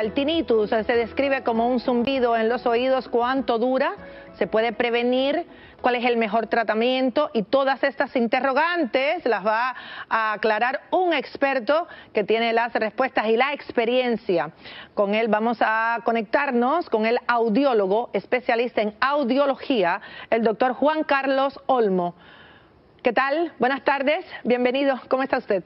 El tinnitus se describe como un zumbido en los oídos. ¿Cuánto dura? ¿Se puede prevenir? ¿Cuál es el mejor tratamiento? Y todas estas interrogantes las va a aclarar un experto que tiene las respuestas y la experiencia. Con él vamos a conectarnos con el audiólogo, especialista en audiología, el doctor Juan Carlos Olmo. ¿Qué tal? Buenas tardes, bienvenido. ¿Cómo está usted?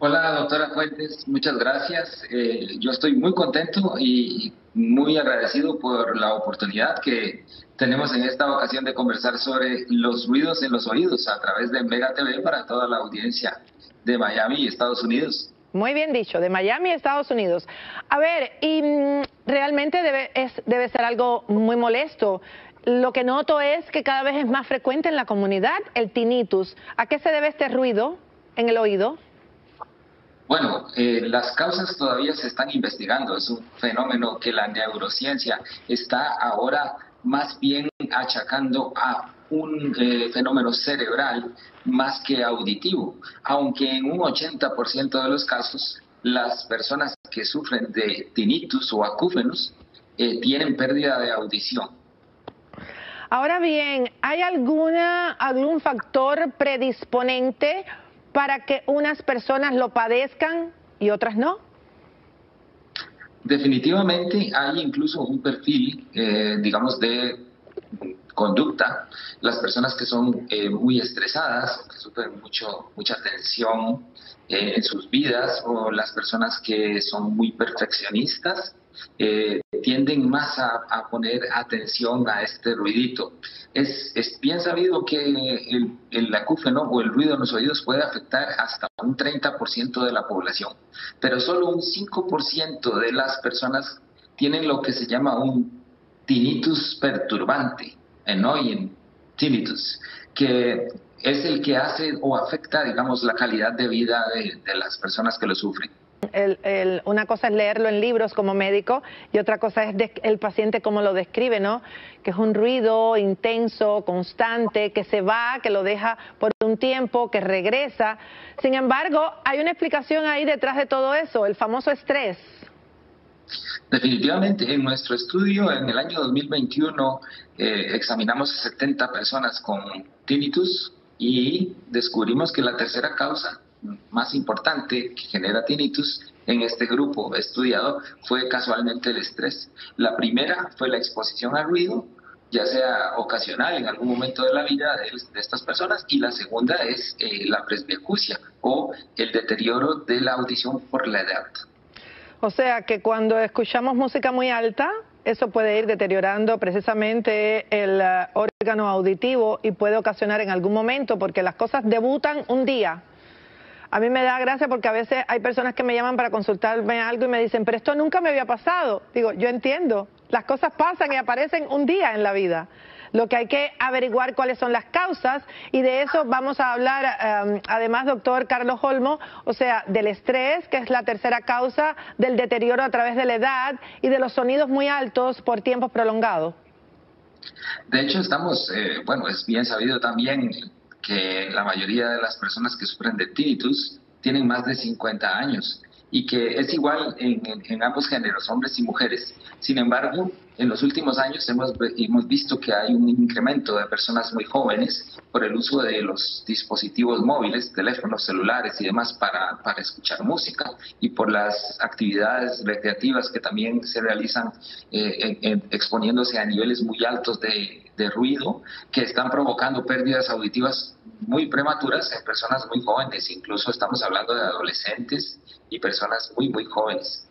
Hola, doctora Fuentes, muchas gracias. Eh, yo estoy muy contento y muy agradecido por la oportunidad que tenemos en esta ocasión de conversar sobre los ruidos en los oídos a través de Mega TV para toda la audiencia de Miami y Estados Unidos. Muy bien dicho, de Miami, Estados Unidos. A ver, y mm, realmente debe, es, debe ser algo muy molesto. Lo que noto es que cada vez es más frecuente en la comunidad el tinnitus. ¿A qué se debe este ruido en el oído? Bueno, eh, las causas todavía se están investigando. Es un fenómeno que la neurociencia está ahora más bien achacando a un eh, fenómeno cerebral más que auditivo, aunque en un 80% de los casos las personas que sufren de tinnitus o acúfenos eh, tienen pérdida de audición. Ahora bien, ¿hay alguna, algún factor predisponente para que unas personas lo padezcan y otras no? Definitivamente hay incluso un perfil, eh, digamos, de conducta. Las personas que son eh, muy estresadas, que sufren mucho, mucha tensión eh, en sus vidas, o las personas que son muy perfeccionistas, eh, tienden más a, poner atención a este ruidito. Es, bien sabido que el, el acúfeno o el ruido en los oídos puede afectar hasta un 30% de la población, pero solo un 5% de las personas tienen lo que se llama un tinnitus perturbante, annoying tinnitus, que es el que hace o afecta, digamos, la calidad de vida de las personas que lo sufren una cosa es leerlo en libros como médico y otra cosa es el paciente cómo lo describe, ¿no? Que es un ruido intenso, constante, que se va, que lo deja por un tiempo, que regresa. Sin embargo, hay una explicación ahí detrás de todo eso, el famoso estrés. Definitivamente, en nuestro estudio en el año 2021 eh, examinamos a 70 personas con tinnitus y descubrimos que la tercera causa más importante que genera tinnitus en este grupo estudiado fue casualmente el estrés. La primera fue la exposición al ruido, ya sea ocasional en algún momento de la vida de, estas personas, y la segunda es eh, la presbiacusia o el deterioro de la audición por la edad. O sea que cuando escuchamos música muy alta, eso puede ir deteriorando precisamente el eh, órgano auditivo y puede ocasionar en algún momento, porque las cosas debutan un día a mí me da gracia porque a veces hay personas que me llaman para consultarme algo y me dicen, pero esto nunca me había pasado. Digo, yo entiendo, las cosas pasan y aparecen un día en la vida. Lo que hay que averiguar cuáles son las causas y de eso vamos a hablar, em, además, doctor Carlos Olmo, o sea, del estrés, que es la tercera causa, del deterioro a través de la edad y de los sonidos muy altos por tiempos prolongados. De hecho, estamos, eh, bueno, es bien sabido también que la mayoría de las personas que sufren de tinnitus tienen más de 50 años y que es igual en, ambos géneros, hombres y mujeres. Sin embargo, en los últimos años hemos, hemos visto que hay un incremento de personas muy jóvenes por el uso de los dispositivos móviles, teléfonos celulares y demás para, para escuchar música y por las actividades recreativas que también se realizan eh, exponiéndose a niveles muy altos de, de ruido que están provocando pérdidas auditivas muy prematuras en personas muy jóvenes, incluso estamos hablando de adolescentes y personas muy, muy jóvenes.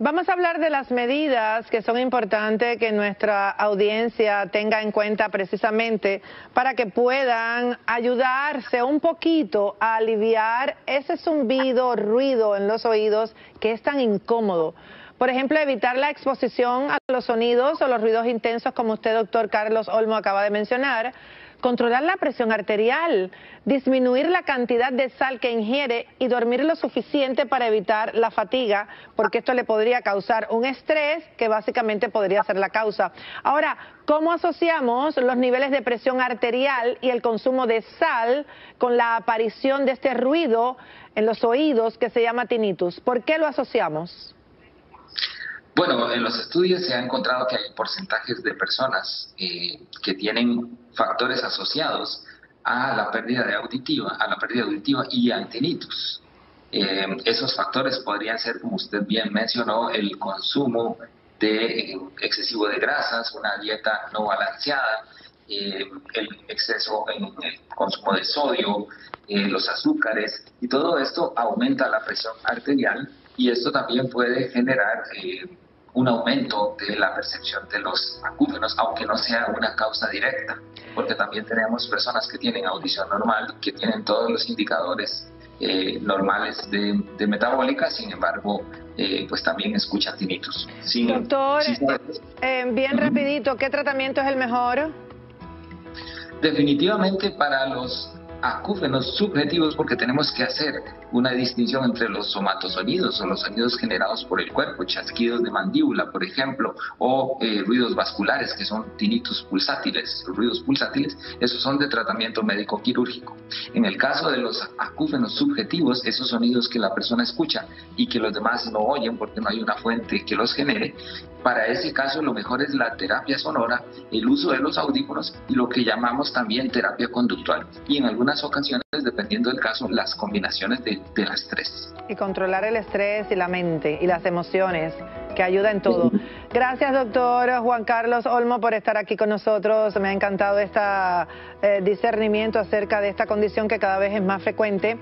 Vamos a hablar de las medidas que son importantes que nuestra audiencia tenga en cuenta precisamente para que puedan ayudarse un poquito a aliviar ese zumbido, ruido en los oídos que es tan incómodo. Por ejemplo, evitar la exposición a los sonidos o los ruidos intensos, como usted, doctor Carlos Olmo, acaba de mencionar. Controlar la presión arterial, disminuir la cantidad de sal que ingiere y dormir lo suficiente para evitar la fatiga, porque esto le podría causar un estrés que básicamente podría ser la causa. Ahora, ¿cómo asociamos los niveles de presión arterial y el consumo de sal con la aparición de este ruido en los oídos que se llama tinnitus? ¿Por qué lo asociamos? Bueno, en los estudios se ha encontrado que hay porcentajes de personas eh, que tienen factores asociados a la pérdida de auditiva, a la pérdida auditiva y al tinnitus. Eh, esos factores podrían ser, como usted bien mencionó, el consumo de eh, excesivo de grasas, una dieta no balanceada, el exceso en el consumo de sodio, los azúcares, y todo esto aumenta la presión arterial y esto también puede generar un aumento de la percepción de los acúfenos, aunque no sea una causa directa, porque también tenemos personas que tienen audición normal, que tienen todos los indicadores eh, normales de, metabólica, sin embargo, eh, pues también escuchan tinnitus. Doctor, eh, bien rapidito, ¿qué tratamiento es el mejor? Definitivamente para los acúfenos subjetivos porque tenemos que hacer una distinción entre los somatosonidos o los sonidos generados por el cuerpo, chasquidos de mandíbula, por ejemplo, o eh, ruidos vasculares, que son tinnitus pulsátiles, ruidos pulsátiles, esos son de tratamiento médico quirúrgico. En el caso de los acúfenos subjetivos, esos sonidos que la persona escucha y que los demás no oyen porque no hay una fuente que los genere, para ese caso lo mejor es la terapia sonora, el uso de los audífonos y lo que llamamos también terapia conductual. Y en algunas ocasiones, dependiendo del caso, las combinaciones de del estrés. Y controlar el estrés y la mente y las emociones, que ayuda en todo. Gracias, doctor Juan Carlos Olmo, por estar aquí con nosotros. Me ha encantado este discernimiento acerca de esta condición que cada vez es más frecuente.